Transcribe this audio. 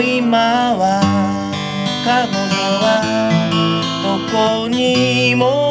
今は彼女はどこにも